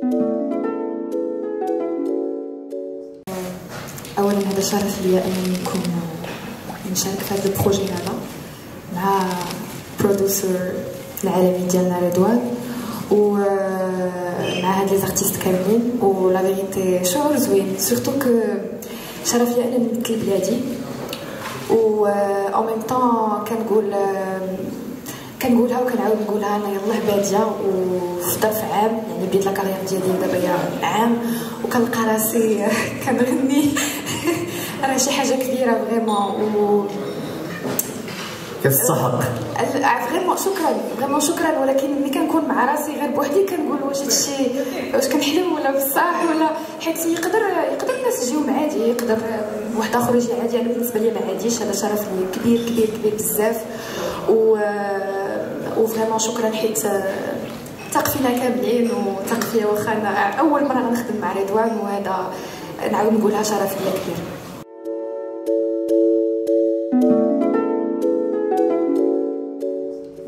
اولا هذا شرف ليا انني نكون نشارك في هذا ال projet هذا مع producer العالمي ديالنا ريدوان و مع هاد les artistes كاملين. و la vérité شعور زوين. surtout que شرف ليا أنني نمثل بلادي و أو ميم طون كنقول كنقولها وكنعاود نقولها أنا يلاه باديه وفي ظرف عام يعني بديت la carrière ديالي دابا هي عام وكنلقى راسي كنغني. راه شي حاجة كبيرة vraiment و كتستحق vraiment شكرا vraiment شكرا ولكن ملي كنكون مع راسي غير بوحدي كنقول واش هادشي واش كنحلم ولا بصح ولا حيت يقدر يقدر الناس يجيو عادي يقدر واحد آخر يجي عادي. أنا بالنسبة لي ما عاديش هذا شرف كبير كبير كبير بزاف. و وفريمون شكرا حيت ثق فينا كاملين وثق فيا واخا أنا أول مرة غنخدم مع رضوان وهذا نعاود نقولها شرف ليا كبير.